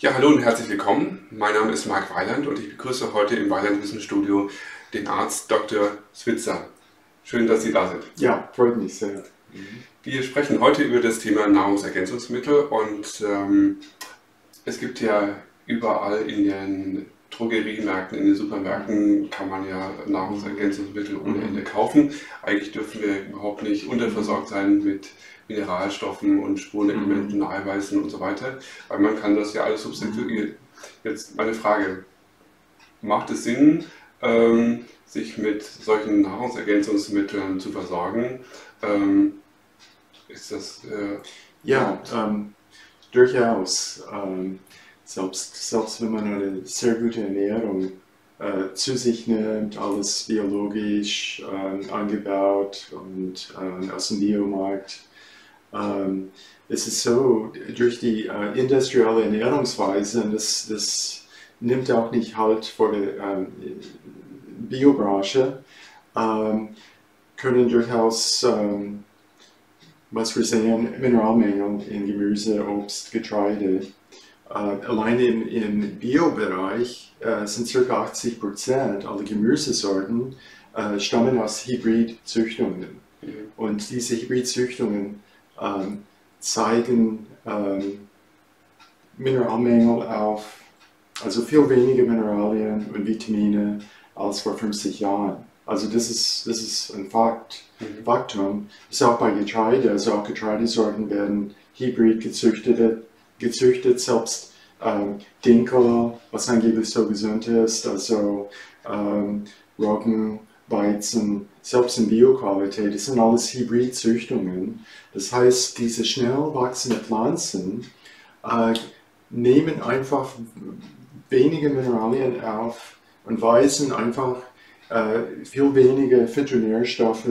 Ja, hallo und herzlich willkommen. Mein Name ist Marc Weiland und ich begrüße heute im Weiland Wissensstudio den Arzt Dr. Switzer. Schön, dass Sie da sind. Ja, freut mich sehr. Wir sprechen heute über das Thema Nahrungsergänzungsmittel und ähm, es gibt ja überall in den Drogeriemärkten, in den Supermärkten kann man ja Nahrungsergänzungsmittel ohne Ende kaufen. Eigentlich dürfen wir überhaupt nicht unterversorgt sein mit Mineralstoffen und Spurenelementen, Eiweißen und so weiter, weil man kann das ja alles substituieren. Jetzt meine Frage, macht es Sinn, ähm, sich mit solchen Nahrungsergänzungsmitteln zu versorgen? Ähm, ist das... Äh, Ja, ähm, durchaus. Ähm, selbst, selbst wenn man eine sehr gute Ernährung äh, zu sich nimmt, alles biologisch ähm, angebaut und ähm, aus dem Biomarkt, ähm, es ist so, durch die äh, industrielle Ernährungsweise, und das, das nimmt auch nicht halt vor der ähm, Biobranche, ähm, können durchaus ähm, was wir sehen, Mineralmängel in Gemüse, Obst, Getreide. Äh, allein im, im Biobereich äh, sind ca. 80 Prozent aller Gemüsesorten äh, stammen aus Hybridzüchtungen. Und diese Hybridzüchtungen ähm, zeigen ähm, Mineralmängel auf, also viel weniger Mineralien und Vitamine als vor 50 Jahren. Also das ist, das ist ein Fakt, Mhm. Faktum. Ist auch bei Getreide, also auch Getreidesorten werden hybrid gezüchtet, gezüchtet selbst ähm, Dinkel, was angeblich so gesund ist, also ähm, Roggen, Weizen, selbst in Bioqualität, das sind alles Hybridzüchtungen. Das heißt, diese schnell wachsenden Pflanzen äh, nehmen einfach wenige Mineralien auf und weisen einfach äh, viel weniger Phytonährstoffe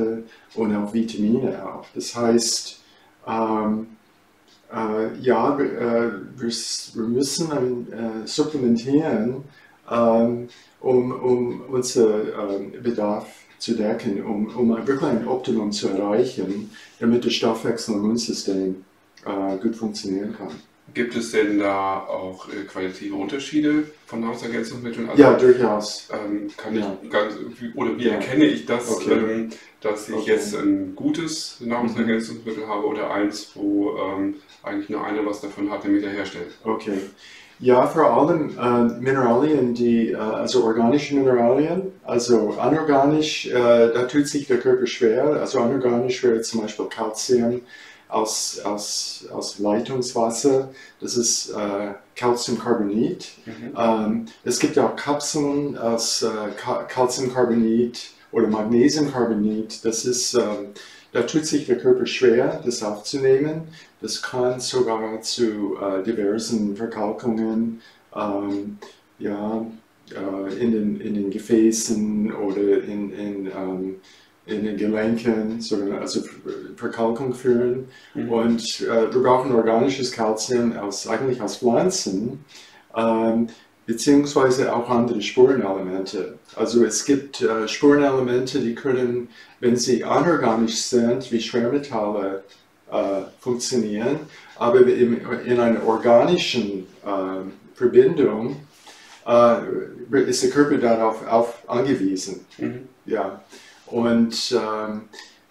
und auch Vitamine auf. Das heißt, ähm, äh, ja, wir, äh, wir, müssen äh, supplementieren, ähm, um, um unseren ähm, Bedarf zu decken, um, um wirklich ein Optimum zu erreichen, damit das Stoffwechsel- und Immunsystem äh, gut funktionieren kann. Gibt es denn da auch äh, qualitative Unterschiede von Nahrungsergänzungsmitteln? Also, Ja, durchaus. ähm, kann ich Ja. ganz, oder wie Ja. erkenne ich das, Okay. ähm, dass ich Okay. Mhm. jetzt ein gutes Nahrungsergänzungsmittel habe oder eins, wo ähm, eigentlich nur einer was davon hat, der mich herstellt? Okay. Ja, vor allem äh, Mineralien, die, äh, also organische Mineralien, also anorganisch, äh, da tut sich der Körper schwer. Also anorganisch wäre zum Beispiel Calcium aus, aus, aus Leitungswasser, das ist äh, Calciumcarbonat. Ähm, es gibt auch Kapseln aus äh, Ca- Calciumcarbonat oder Magnesiumcarbonat. Das ist, ähm, da tut sich der Körper schwer, das aufzunehmen. Das kann sogar zu äh, diversen Verkalkungen ähm, ja, äh, in, den, in den Gefäßen oder in, in, ähm, in den Gelenken, sogar, also Verkalkung führen. Mhm. Und äh, wir brauchen organisches Kalzium aus, eigentlich aus Pflanzen, ähm, beziehungsweise auch andere Spurenelemente. Also es gibt äh, Spurenelemente, die können, wenn sie anorganisch sind, wie Schwermetalle äh, funktionieren, aber im, in einer organischen äh, Verbindung ist der Körper darauf auf angewiesen. Mhm. Ja, und ähm,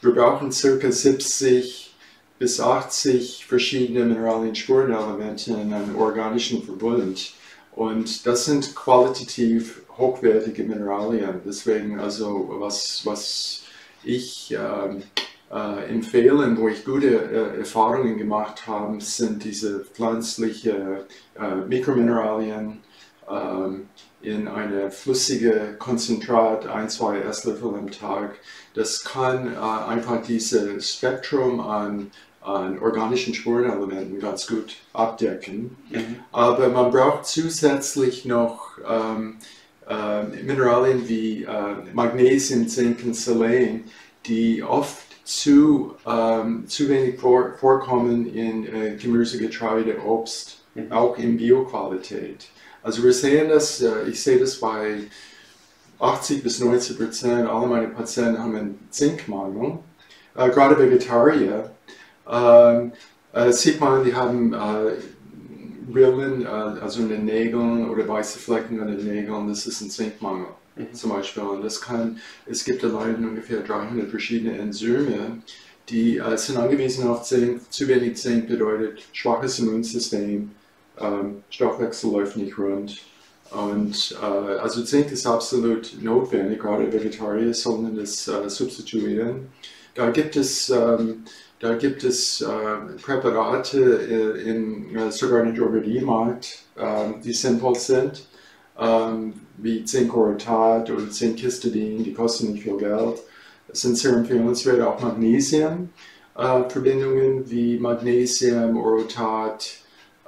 wir brauchen circa 70 bis 80 verschiedene Mineralien, Spurenelemente in einem organischen Verbund. Und das sind qualitativ hochwertige Mineralien. Deswegen also was, was ich ähm, äh, empfehlen, wo ich gute äh, Erfahrungen gemacht habe, sind diese pflanzlichen äh, Mikromineralien ähm, in eine flüssige Konzentrat, ein, zwei Esslöffel am Tag. Das kann äh, einfach dieses Spektrum an, an organischen Spurenelementen ganz gut abdecken. Mhm. Aber man braucht zusätzlich noch ähm, äh, Mineralien wie äh, Magnesium, Zink und Selen, die oft zu, ähm, zu wenig vor, vorkommen in äh, Gemüse, Getreide, Obst, Mhm. auch in Bioqualität. Also wir sehen das, äh, ich sehe das bei 80 bis 90 Prozent aller meiner Patienten haben einen Zinkmangel, äh, gerade Vegetarier. Ähm, äh, sieht man, die haben äh, Rillen, äh, also in den Nägeln oder weiße Flecken an den Nägeln, das ist ein Zinkmangel Mhm. zum Beispiel. Und das kann, es gibt allein ungefähr 300 verschiedene Enzyme, die äh, sind angewiesen auf Zink. Zu wenig Zink bedeutet schwaches Immunsystem, ähm, Stoffwechsel läuft nicht rund. Und äh, also Zink ist absolut notwendig, gerade Vegetarier sollen das äh, substituieren. Da gibt es, ähm, da gibt es äh, Präparate äh, in, äh, sogar im Drogeriemarkt, äh, die sinnvoll sind, ähm, wie Zinkorotat oder Zinkhistidin, die kosten nicht viel Geld. Es sind sehr empfehlenswert, auch Magnesium. Äh, Verbindungen wie Magnesium, Orotat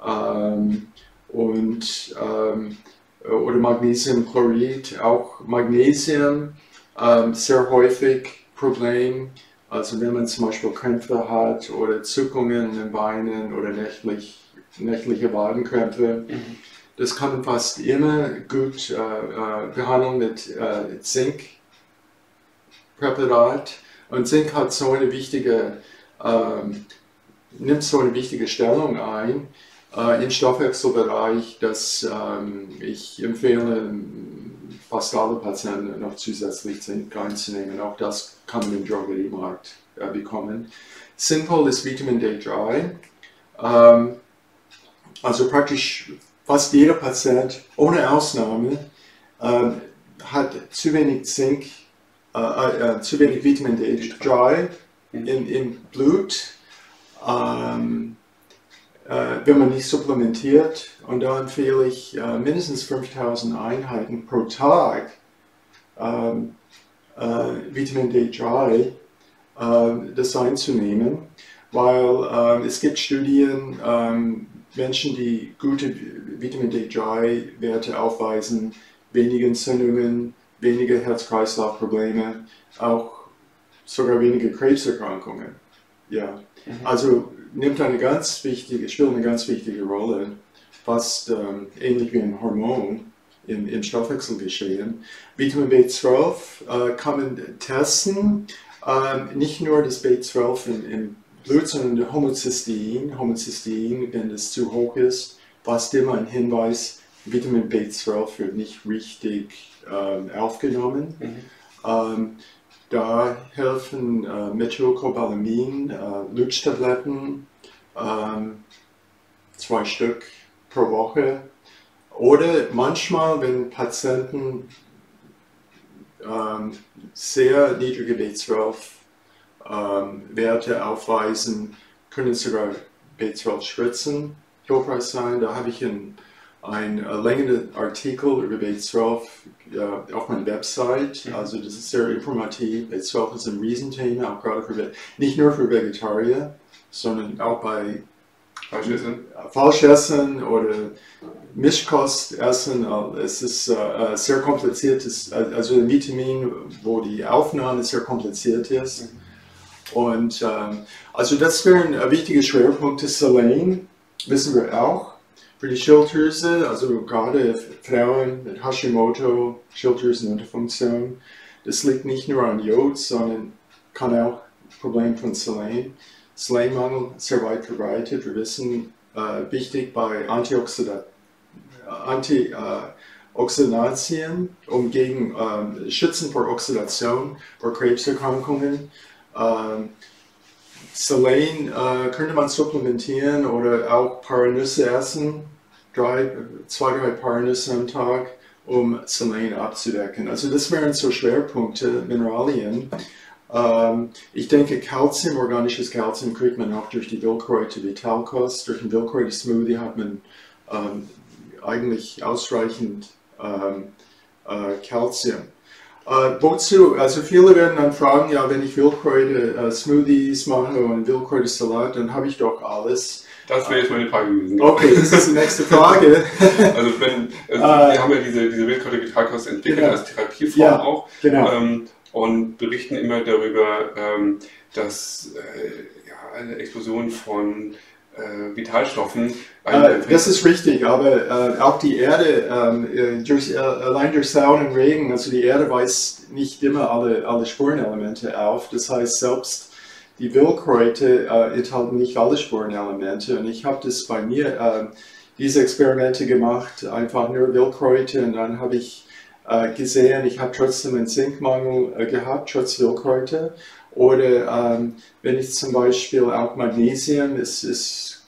ähm, und ähm, oder Magnesiumchlorid, auch Magnesium, ähm, sehr häufig Problem. Also wenn man zum Beispiel Krämpfe hat oder Zuckungen in den Beinen oder nächtlich, nächtliche Wadenkrämpfe, Mhm. das kann man fast immer gut äh, äh, behandeln mit äh, Zinkpräparat. Und Zink hat so eine wichtige, ähm, nimmt so eine wichtige Stellung ein äh, im Stoffwechselbereich, dass ähm, ich empfehle, fast alle Patienten noch zusätzlich Zink einzunehmen. Auch das kann man im Drogeriemarkt äh, bekommen. Sinnvoll ist Vitamin D3. Ähm, also praktisch fast jeder Patient, ohne Ausnahme, ähm, hat zu wenig Zink, äh, äh, zu wenig Vitamin D3 im, im Blut, ähm, äh, wenn man nicht supplementiert. Und da empfehle ich äh, mindestens 5000 Einheiten pro Tag ähm, äh, Vitamin D3 äh, das einzunehmen, weil ähm, es gibt Studien, ähm, Menschen, die gute Vitamin D3-Werte aufweisen, weniger Entzündungen, weniger Herz-Kreislauf-Probleme, auch sogar weniger Krebserkrankungen. Ja, Mhm. also nimmt eine ganz wichtige, spielt eine ganz wichtige Rolle, fast ähm, ähnlich wie ein Hormon im, im Stoffwechselgeschehen. Vitamin B12 äh, kann man testen, ähm, nicht nur das B12 im, im Blut, sondern Homozystein. Homozystein, wenn es zu hoch ist, fast immer ein Hinweis, Vitamin B12 wird nicht richtig ähm, aufgenommen. Mhm. Ähm, da helfen äh, Methylcobalamin, äh, Lutschtabletten, ähm, zwei Stück pro Woche. Oder manchmal, wenn Patienten ähm, sehr niedrige B12-Werte ähm, aufweisen, können sogar B12-Spritzen hilfreich sein. Da habe ich ein ein äh, längeren Artikel über B12 äh, auf meiner Website. Also das ist sehr informativ. B12 ist ein Riesenthema, auch gerade für nicht nur für Vegetarier, sondern auch bei Falsch essen? Falschessen oder Mischkostessen. Äh, Es ist äh, äh, sehr kompliziert, äh, also ein Vitamin, wo die Aufnahme sehr kompliziert ist. Und ähm, also das wären äh, wichtige Schwerpunkte. Selen wissen wir auch für die Schilddrüse, also gerade Frauen mit Hashimoto, Schilddrüsenunterfunktion. Das liegt nicht nur an Jod, sondern kann auch Problem von Selen. Selenmangel sehr weit verbreitet. Wir wissen, äh, wichtig bei Antioxida Anti, äh, um gegen ähm, schützen vor Oxidation oder Krebserkrankungen. Ähm, Selen äh, könnte man supplementieren oder auch Paranüsse essen, drei, zwei, drei Paranüsse am Tag, um Selen abzudecken. Also das wären so Schwerpunkte, Mineralien. Ähm, ich denke, Calcium, organisches Calcium kriegt man auch durch die Wildkräuter Vitalkost. Durch den Wildkräuter-Smoothie hat man ähm, eigentlich ausreichend ähm, äh, Calcium. Äh, wozu? Also viele werden dann fragen, ja, wenn ich Wildkräuter äh, Smoothies mache und Wildkräuter Salat, dann habe ich doch alles. Das wäre jetzt meine Frage gewesen. Okay, das ist die nächste Frage. Also wenn, also Äh, wir haben ja diese, diese Wildkräuter-Vitalkost entwickelt Genau. als Therapieform Ja. auch genau. ähm, und berichten immer darüber, ähm, dass äh, ja, eine Explosion von Vitalstoffen Äh, das ist richtig, aber äh, auch die Erde, ähm, äh, durch, äh, allein durch Sound und Regen, also die Erde weist nicht immer alle, alle Spurenelemente auf. Das heißt, selbst die Wildkräuter äh, enthalten nicht alle Spurenelemente. Und ich habe das bei mir, äh, diese Experimente gemacht, einfach nur Wildkräuter und dann habe ich äh, gesehen, ich habe trotzdem einen Zinkmangel äh, gehabt, trotz Wildkräuter. Oder ähm, wenn ich zum Beispiel auch Magnesium, es ist,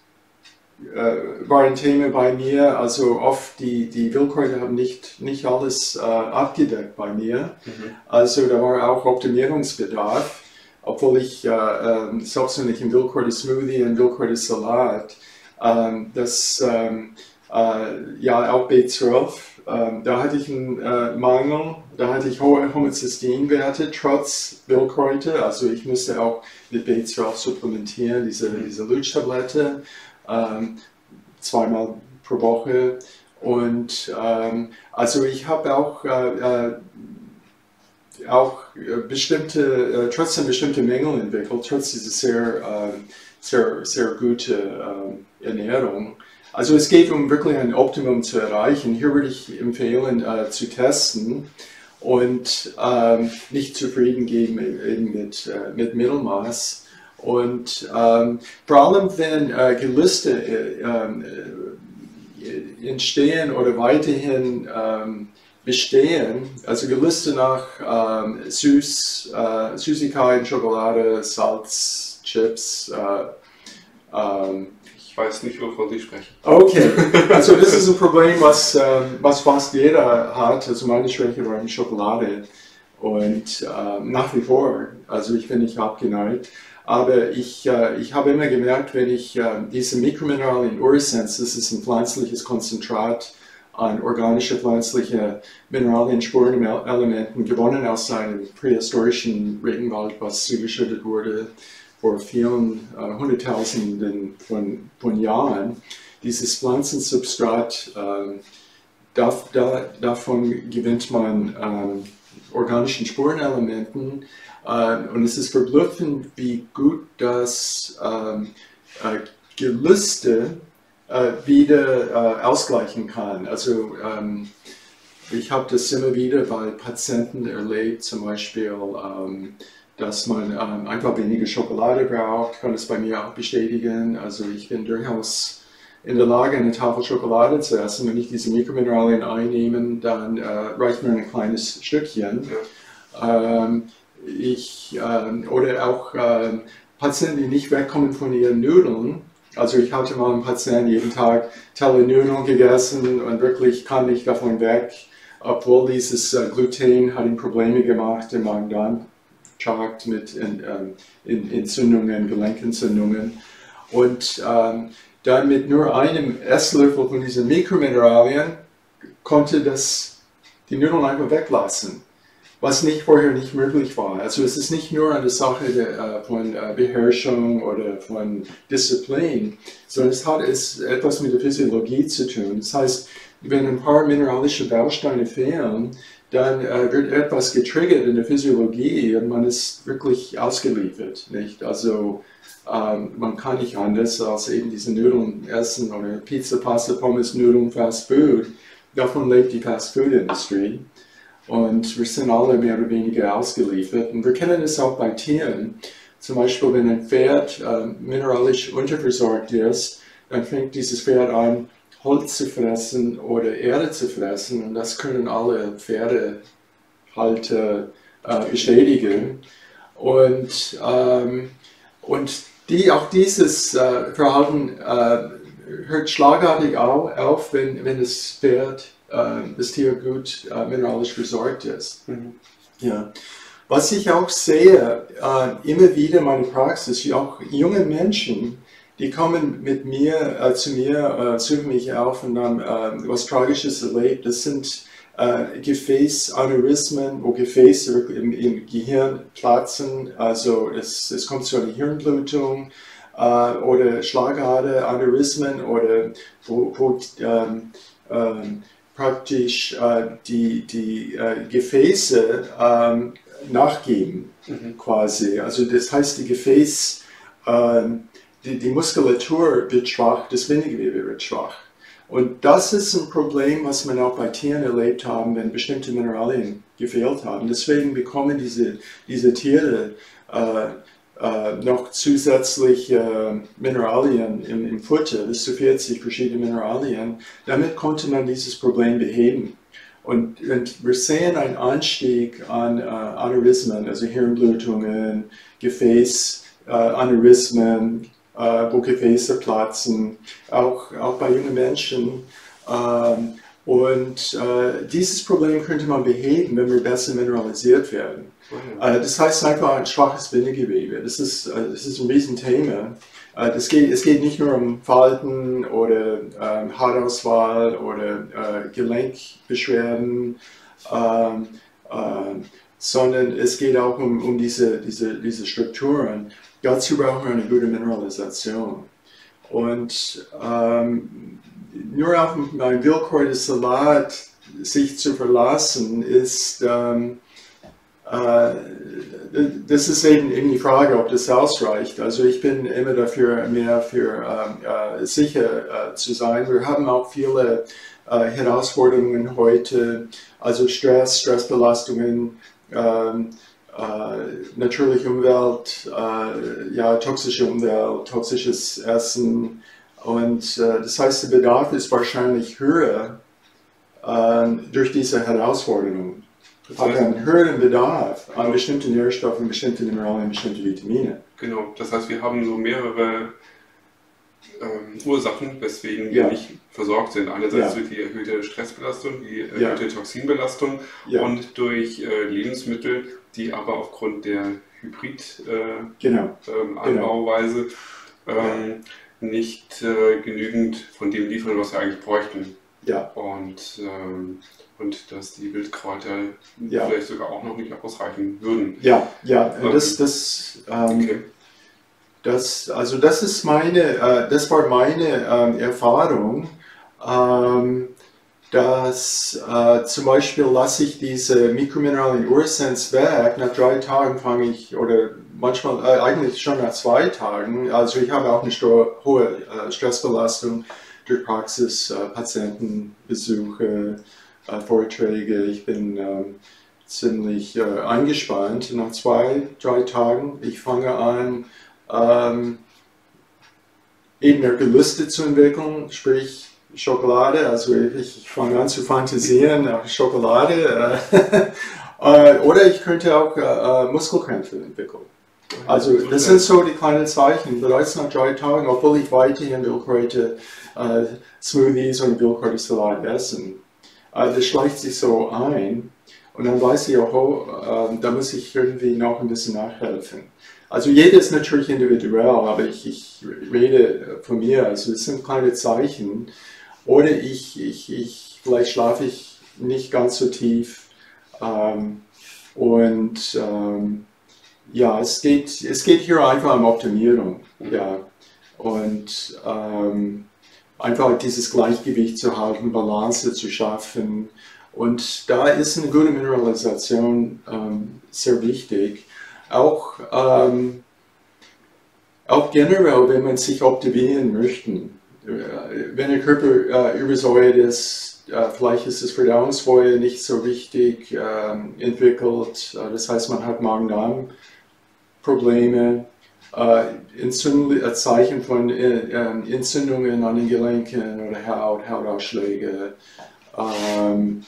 äh, war ein Thema bei mir, also oft die, die Wildkräuter haben nicht, nicht alles äh, abgedeckt bei mir. Mhm. Also da war auch Optimierungsbedarf, obwohl ich, äh, ähm, selbst wenn ich im Wildkräuter-Smoothie und Wildkräuter-Salat, ähm, das ähm, äh, ja auch B12 ähm, da hatte ich einen äh, Mangel, da hatte ich hohe Homozysteinwerte trotz Wildkräuter, also ich musste auch mit B12 supplementieren, diese, diese Lutschtablette, ähm, zweimal pro Woche. Und ähm, also ich habe auch, äh, äh, auch bestimmte, trotzdem bestimmte Mängel entwickelt, trotz dieser sehr, sehr, sehr gute äh, Ernährung. Also es geht um wirklich ein Optimum zu erreichen. Hier würde ich empfehlen äh, zu testen und ähm, nicht zufrieden geben eben mit, äh, mit Mittelmaß. Und ähm, vor allem, wenn äh, Gelüste äh, ähm, äh, entstehen oder weiterhin ähm, bestehen, also Gelüste nach ähm, Süß, äh, Süßigkeiten, Schokolade, Salz, Chips, ähm, ich weiß nicht, wovon Sie sprechen. Okay, also das ist ein Problem, was, ähm, was fast jeder hat. Also meine Schwäche war in Schokolade und äh, nach wie vor, also ich bin nicht abgeneigt. Aber ich, äh, ich habe immer gemerkt, wenn ich äh, diese Mikromineralien Ursens, das ist ein pflanzliches Konzentrat an organische pflanzliche Mineralien, Spurenelementen, gewonnen aus einem prähistorischen Regenwald, was zugeschüttet wurde, vor vielen äh, Hunderttausenden von, von Jahren, dieses Pflanzensubstrat, äh, da, da, davon gewinnt man äh, organischen Spurenelementen äh, und es ist verblüffend, wie gut das ähm, äh, Gelüste äh, wieder ausgleichen kann. Also ähm, ich habe das immer wieder bei Patienten erlebt, zum Beispiel ähm, dass man ähm, einfach weniger Schokolade braucht, kann es bei mir auch bestätigen. Also ich bin durchaus in der Lage, eine Tafel Schokolade zu essen. Wenn ich diese Mikromineralien einnehme, dann äh, reicht mir ein kleines Stückchen. Ja. Ähm, ich, ähm, oder auch ähm, Patienten, die nicht wegkommen von ihren Nudeln. Also ich hatte mal einen Patienten jeden Tag Teller Nudeln gegessen und wirklich kam nicht davon weg, obwohl dieses äh, Gluten hat ihm Probleme gemacht im Magen-Darm Chart mit in, ähm, in Entzündungen, Gelenkentzündungen. Und ähm, dann mit nur einem Esslöffel von diesen Mikromineralien konnte das die Nudeln einfach weglassen, was nicht vorher nicht möglich war. Also es ist nicht nur eine Sache der, äh, von äh, Beherrschung oder von Disziplin, sondern es hat es etwas mit der Physiologie zu tun. Das heißt, wenn ein paar mineralische Bausteine fehlen, dann äh, wird etwas getriggert in der Physiologie und man ist wirklich ausgeliefert. Nicht? Also ähm, man kann nicht anders als eben diese Nudeln essen oder Pizza, Pasta, Pommes, Nudeln, Fast Food. Davon lebt die Fast Food Industrie. Und wir sind alle mehr oder weniger ausgeliefert. Und wir kennen es auch bei Tieren. Zum Beispiel, wenn ein Pferd äh, mineralisch unterversorgt ist, dann fängt dieses Pferd an, Holz zu fressen oder Erde zu fressen. Und das können alle Pferdehalter äh, bestätigen. Und, ähm, und die, auch dieses äh, Verhalten äh, hört schlagartig auf, auf, wenn, wenn das Pferd, äh, das Tier gut äh, mineralisch versorgt ist. Mhm. Ja. Was ich auch sehe, äh, immer wieder in meiner Praxis, auch junge Menschen, die kommen mit mir äh, zu mir, äh, suchen mich auf und dann äh, was Tragisches erlebt. Das sind äh, Gefäßaneurysmen, wo Gefäße im, im, Gehirn platzen. Also es, es kommt zu einer Hirnblutung äh, oder Schlagader-Aneurysmen oder wo, wo ähm, ähm, praktisch äh, die, die äh, Gefäße ähm, nachgeben, mhm. quasi. Also das heißt, die Gefäß ähm, die, die Muskulatur wird schwach, das Bindegewebe wird schwach. Und das ist ein Problem, was man auch bei Tieren erlebt haben, wenn bestimmte Mineralien gefehlt haben. Deswegen bekommen diese, diese Tiere äh, äh, noch zusätzlich äh, Mineralien im, im Futter, bis zu 40 verschiedene Mineralien. Damit konnte man dieses Problem beheben. Und, und wir sehen einen Anstieg an äh, Aneurysmen, also Hirnblutungen, Gefäßaneurysmen, äh, wo Gefäße platzen, auch, auch bei jungen Menschen. Ähm, und äh, dieses Problem könnte man beheben, wenn wir besser mineralisiert werden. Äh, das heißt einfach ein schwaches Bindegewebe. Das ist, äh, das ist ein Riesenthema. Äh, das geht, es geht nicht nur um Falten oder ähm, Haarauswahl oder äh, Gelenkbeschwerden, ähm, äh, sondern es geht auch um, um diese, diese, diese Strukturen. Dazu brauchen wir eine gute Mineralisation. Und ähm, nur auf ein willkürliches Salat sich zu verlassen, ist ähm, äh, das ist eben, die Frage, ob das ausreicht. Also ich bin immer dafür, mehr für ähm, äh, sicher äh, zu sein. Wir haben auch viele äh, Herausforderungen heute, also Stress, Stressbelastungen, ähm, äh, natürliche Umwelt, äh, ja, toxische Umwelt, toxisches Essen. Und das heißt, der Bedarf ist wahrscheinlich höher durch diese Herausforderungen hat einen höheren Bedarf an bestimmten Nährstoffen, bestimmten Mineralien, bestimmte Vitamine. Genau, das heißt, wir haben so mehrere ähm, Ursachen, weswegen wir nicht versorgt sind. Einerseits ja. durch die erhöhte Stressbelastung, die erhöhte ja. Toxinbelastung ja. und durch äh, Lebensmittel, die aber aufgrund der Hybrid-Anbauweise äh, genau. ähm, genau. ähm, nicht äh, genügend von dem liefern, was wir eigentlich bräuchten. Ja. Und ähm, und dass die Wildkräuter ja. vielleicht sogar auch noch nicht ausreichen würden. Ja, ja, ähm, das, das, ähm, okay. das, also das ist meine, äh, das war meine ähm, Erfahrung, ähm, dass äh, zum Beispiel lasse ich diese Mikromineralien Ursens weg, nach drei Tagen fange ich, oder manchmal äh, eigentlich schon nach zwei Tagen, also ich habe auch eine hohe äh, Stressbelastung durch Praxis, äh, Patientenbesuche, äh, Vorträge. Ich bin ähm, ziemlich äh, eingespannt. Nach zwei, drei Tagen, ich fange an, ähm, eben mehr Gelüste zu entwickeln, sprich Schokolade. Also ich, ich fange an zu fantasieren nach Schokolade. Äh, oder ich könnte auch äh, äh, Muskelkrämpfe entwickeln. Also das sind so die kleinen Zeichen. Bereits nach drei Tagen, obwohl ich weiterhin Wildkräuter äh, Smoothies und Wildkräutersalat essen, äh, das schleicht sich so ein und dann weiß ich auch, oh, äh, da muss ich irgendwie noch ein bisschen nachhelfen. Also jeder ist natürlich individuell, aber ich, ich rede von mir, also es sind kleine Zeichen. Oder ich, ich, ich vielleicht schlafe ich nicht ganz so tief. Ähm, und ähm, ja, es geht, es geht hier einfach um Optimierung. Ja. Und ähm, einfach dieses Gleichgewicht zu halten, Balance zu schaffen. Und da ist eine gute Mineralisation ähm, sehr wichtig. Auch, ähm, auch generell, wenn man sich optimieren möchte. Äh, wenn der Körper äh, übersäuert ist, äh, vielleicht ist das Verdauungsfeuer nicht so richtig äh, entwickelt. Das heißt, man hat Magen-Darm-Probleme Entzündung, Zeichen von äh, ähm, Entzündungen an den Gelenken oder Haut, Hautausschläge, ähm,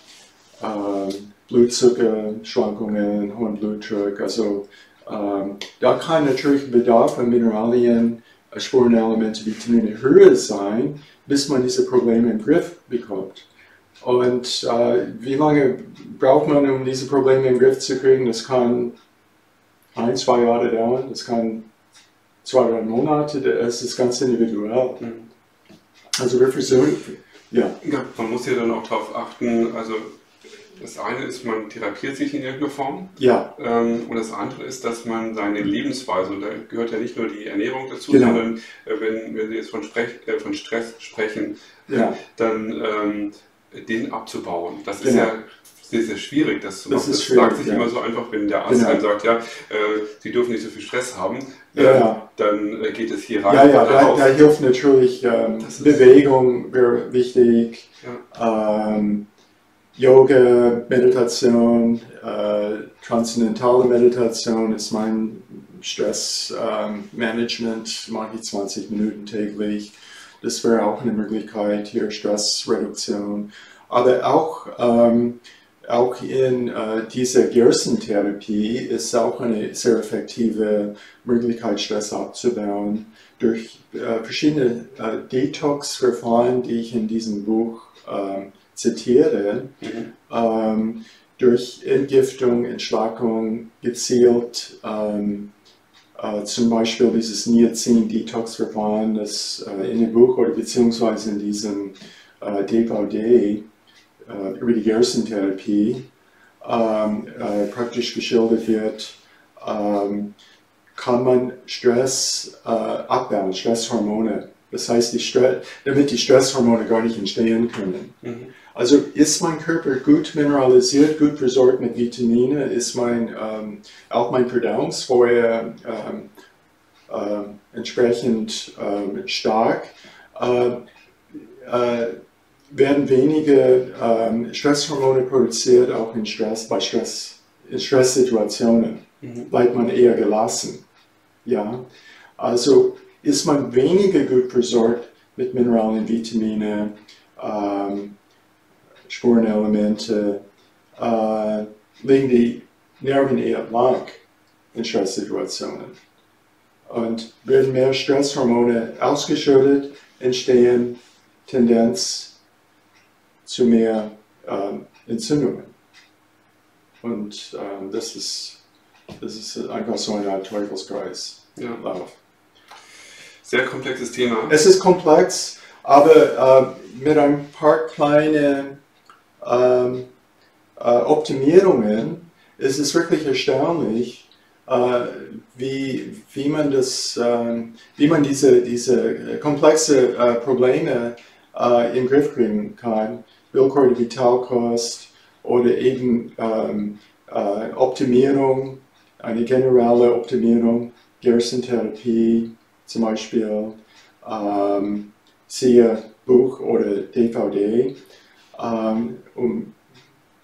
äh, Blutzuckerschwankungen, hohen Blutdruck. Also ähm, da kann natürlich Bedarf an Mineralien, Spurenelemente, Vitamine höher sein, bis man diese Probleme im Griff bekommt. Und äh, wie lange braucht man, um diese Probleme im Griff zu kriegen? Das kann ein, zwei Jahre dauern, das kann zwei, drei Monate, das ist ganz individuell. Mhm. Also wir versuchen, ja. ja. Man muss ja dann auch darauf achten, also das eine ist, man therapiert sich in irgendeiner Form. Ja. Ähm, und das andere ist, dass man seine Lebensweise, und da gehört ja nicht nur die Ernährung dazu, genau. sondern äh, wenn, wenn Sie jetzt von, Sprech, äh, von Stress sprechen, ja. dann ähm, den abzubauen. Das genau. ist ja sehr, sehr schwierig, das zu machen. Das, das sagt sich ja. immer so einfach, wenn der Arzt genau. dann sagt, ja, äh, Sie dürfen nicht so viel Stress haben, äh, ja. dann äh, geht es hier rein. Ja, ja, da, da, hilft natürlich ähm, Bewegung wäre wichtig, ja. Ähm, Yoga, Meditation, äh, transzendentale Meditation ist mein Stressmanagement mache ich 20 Minuten täglich. Das wäre auch eine Möglichkeit, hier Stressreduktion. Aber auch, ähm, auch in äh, dieser Gersentherapie ist auch eine sehr effektive Möglichkeit, Stress abzubauen durch äh, verschiedene äh, Detox-Verfahren, die ich in diesem Buch ähm, zitiere. Mhm. Ähm, durch Entgiftung, Entschlackung gezielt, ähm, äh, zum Beispiel dieses Niacin-Detox-Verfahren, das äh, in dem Buch oder beziehungsweise in diesem äh, DVD äh, über die Gersentherapie ähm, äh, praktisch geschildert wird, ähm, kann man Stress äh, abbauen, Stresshormone. Das heißt, die damit die Stresshormone gar nicht entstehen können. Mhm. Also ist mein Körper gut mineralisiert, gut versorgt mit Vitamine, ist mein, ähm, auch mein Verdauungsfeuer ähm, äh, entsprechend ähm, stark, äh, äh, werden wenige ähm, Stresshormone produziert, auch in Stress, bei Stress, in Stresssituationen, mhm. bleibt man eher gelassen. Ja? Also ist man weniger gut versorgt mit Mineralien, Vitamine, ähm, Spurenelemente, äh, liegen die Nerven eher blank in Stresssituationen. Und werden mehr Stresshormone ausgeschüttet, entstehen Tendenz zu mehr ähm, Entzündungen. Und ähm, das, ist, das ist einfach so Art Teufelskreis. Ja. Sehr komplexes Thema. Es ist komplex, aber äh, mit ein paar kleinen ähm, äh, Optimierungen ist es wirklich erstaunlich, äh, wie, wie man das, äh, wie man diese, diese komplexe äh, Probleme äh, im Griff kriegen kann. Willkür Vitalkost oder eben ähm, äh, Optimierung, eine generelle Optimierung, Gersentherapie zum Beispiel, ähm, siehe Buch oder DVD ähm, um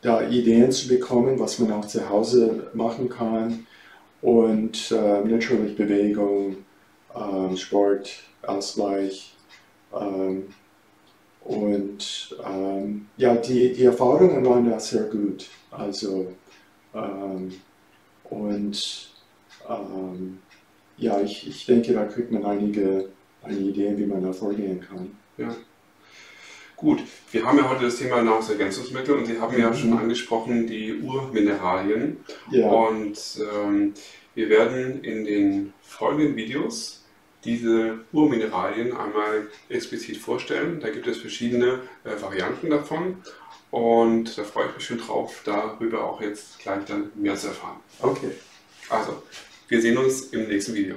da Ideen zu bekommen, was man auch zu Hause machen kann. Und äh, natürlich Bewegung, ähm, Sport, Ausgleich. Ähm, und ähm, ja, die, die Erfahrungen waren da sehr gut. Also, ähm, und ähm, ja, ich, ich denke, da kriegt man einige, einige Ideen, wie man da vorgehen kann. Ja. Gut, wir haben ja heute das Thema Nahrungsergänzungsmittel und Sie haben ja schon angesprochen die Urmineralien. Ja. Und ähm, wir werden in den folgenden Videos diese Urmineralien einmal explizit vorstellen. Da gibt es verschiedene äh, Varianten davon und da freue ich mich schon drauf, darüber auch jetzt gleich dann mehr zu erfahren. Okay. Also, wir sehen uns im nächsten Video.